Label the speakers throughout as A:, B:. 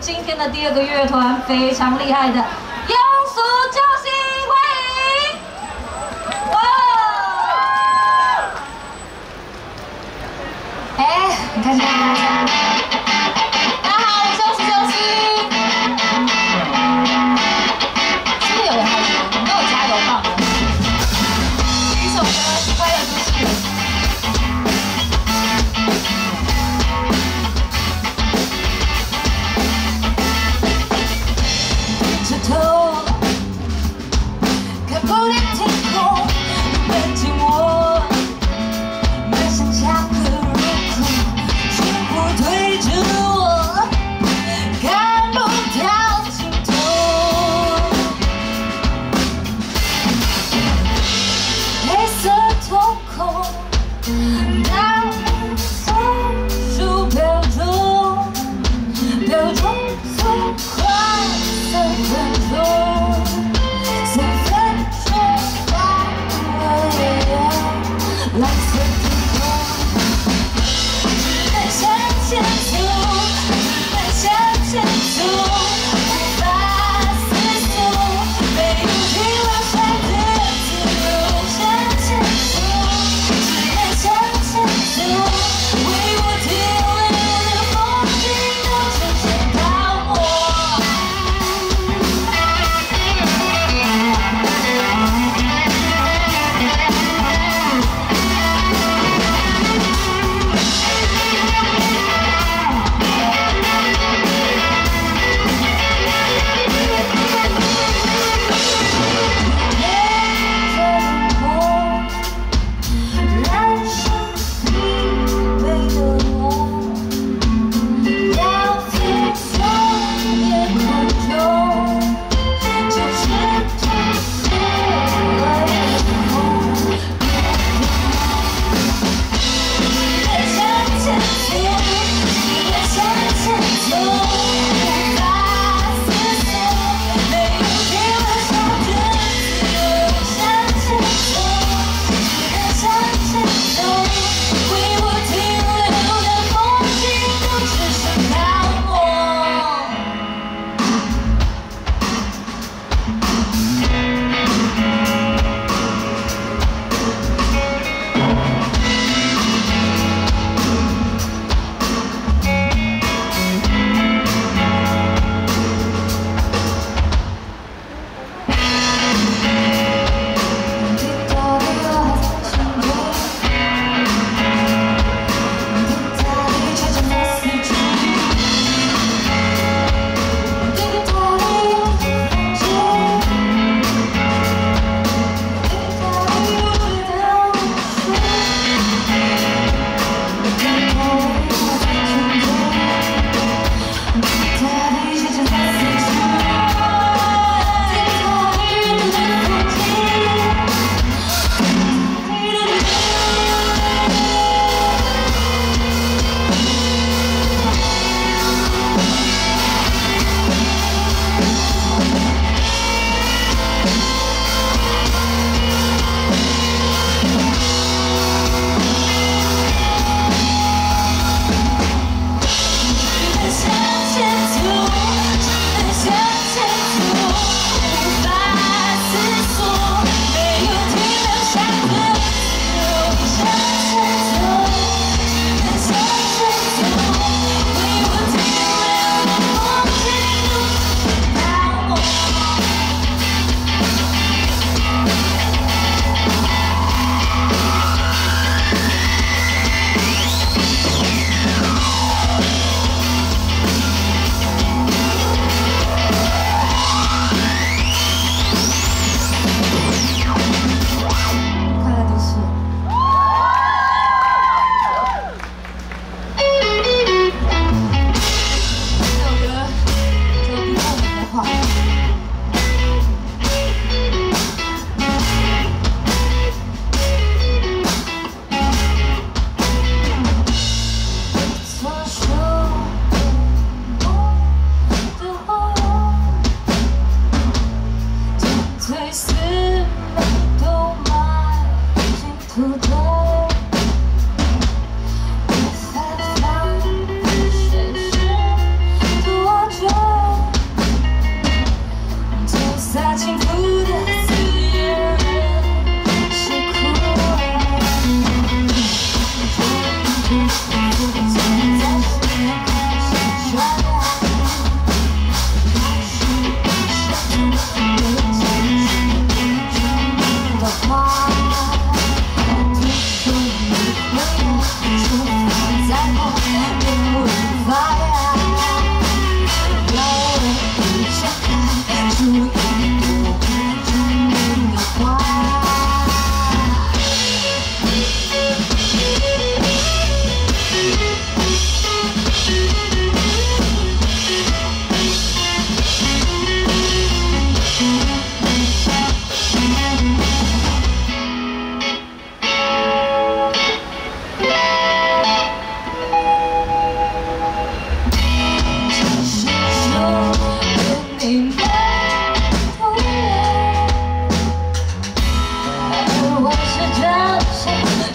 A: 今天的第二个乐团，非常厉害的庸俗救星，欢迎！哇！哎，你看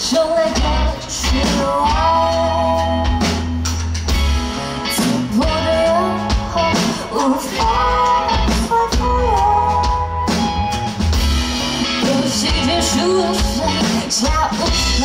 A: 重来的去往，刺破的眼眶无法跨越。游戏结束，分下五分。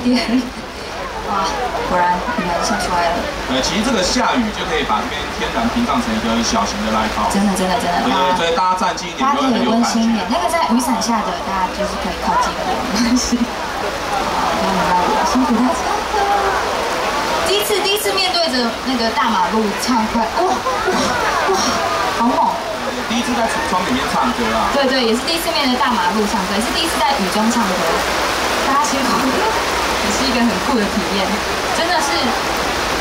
A: 看。哇，果然你们笑出来了。
B: 呃，其实这个下雨就可以把这边天然屏障成一个小型的 live house。
A: 真的，真的，真的。
B: 对对，所以大家站近一点，大家可以温馨一点。
A: 那个在雨伞下的，大家就是可以靠近一点，没关系。好，那我辛苦大家了。第一次，第一次面对着那个大马路唱歌，哇哇哇，好猛！
B: 第一次在橱窗里面唱歌啊。
A: 对对，也是第一次面对大马路唱歌，也是第一次在雨中唱歌。大家辛苦。是一个很酷的体验，真的是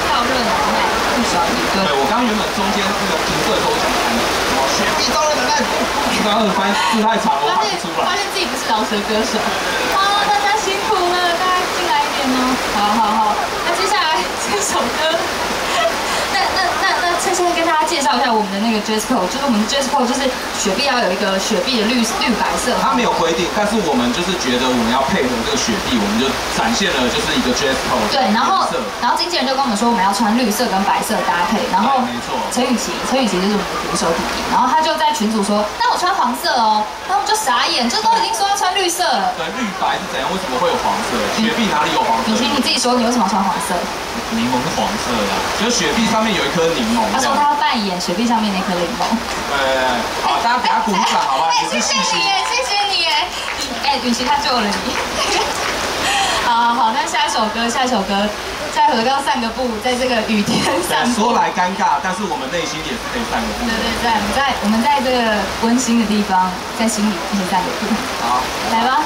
A: 跳热难耐，不少一个。
B: 对我刚刚原本中间那个评色都想看，哦，雪碧招人难耐，刚刚翻字太长了，发现
A: 发现自己不是饶舌歌手。啊，大家辛苦了，大家进来一点哦。好好好，那接下来这首歌。那那那那趁现在跟大家介绍一下我们的那个 dress code，就是我们的 dress code 就是雪碧要有一个雪碧的绿绿白色。
B: 它没有规定，但是我们就是觉得我们要配合这个雪碧，我们就展现了就是一个 dress code。
A: 对，然后然后经纪人就跟我们说我们要穿绿色跟白色搭配，然后
B: 没错，
A: 陈雨琪，陈雨琪就是我们的鼓手弟弟，然后他就在群组说，那我穿黄色哦，然后我们就傻眼，这都已经说要穿绿色了。
B: 对，绿白是怎样？为什么会有黄色？雪碧哪里有黄色？
A: 雨琪你自己说，你为什么要穿黄色？
B: 柠檬是黄色的，就是雪碧上面有一颗柠檬。
A: 他说他要扮演雪碧上面那颗柠檬。
B: 对好，大家给他鼓掌，好吧？
A: 谢谢你耶，谢谢你耶，哎，允琪他救了你。好 好，那下一首歌，下一首歌，在河道散个步，在这个雨天散
B: 步。说来尴尬，但是我们内心也是可以散个步。
A: 对对对，我们在我们在这个温馨的地方，在心里一起散个步。
B: 好，
A: 来吧。